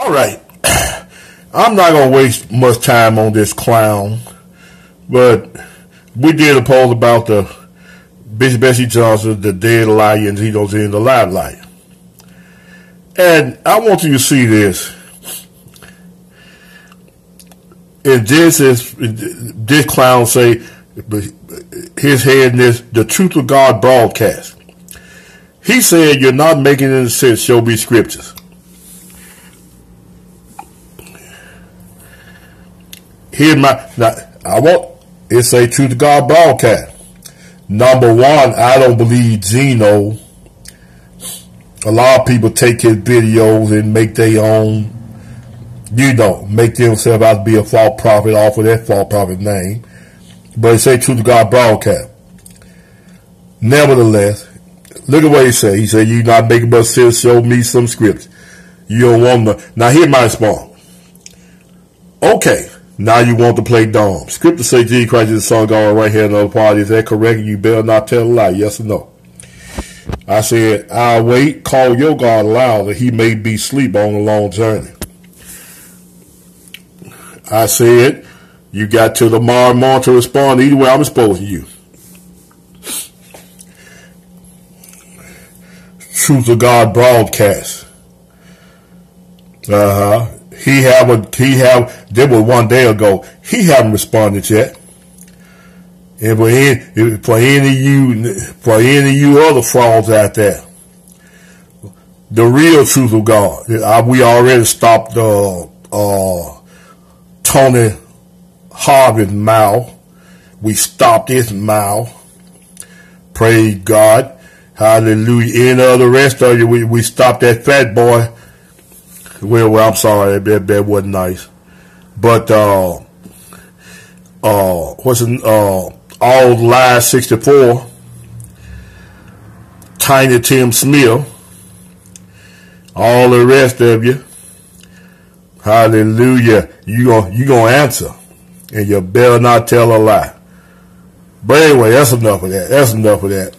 All right. I'm not going to waste much time on this clown, but we did a poll about the Bishop Bessie Johnson, the dead and he goes in the live liar. And I want you to see this. And this is, this clown say, his head in this, the Truth of God broadcast. He said, you're not making any sense, show me scriptures. Here's my, now, I want, it's a Truth to God broadcast. Number one, I don't believe Gino. A lot of people take his videos and make their own, you know, make themselves out to be a false prophet off of that false prophet name. But it say Truth to God broadcast. Nevertheless, look at what he said. He said, you not making but sense, show me some scripts. You don't want to. Now here's my response. Okay, now you want to play dumb. Scripture say Jesus Christ is the Son of God right here in the other party. Is that correct? You better not tell a lie. Yes or no? I said, I'll wait. Call your God aloud that he may be asleep on a long journey. I said, you got to tomorrow morning to respond either way I'm exposing you. Truth of God broadcast. Uh huh. He haven't, he have, there was one day ago, he haven't responded yet. And for any, for any of you, for any of you other frauds out there, the real truth of God, we already stopped, uh, uh, Tony Harvey's mouth. We stopped his mouth. Praise God. Hallelujah. Any of the rest of you, we, we stopped that fat boy well, well I'm sorry, that, that wasn't nice. But, uh, uh, what's it, uh, All Live 64, Tiny Tim Smith, all the rest of you, hallelujah, you gonna, you gonna answer, and you better not tell a lie. But anyway, that's enough of that. That's enough of that.